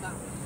다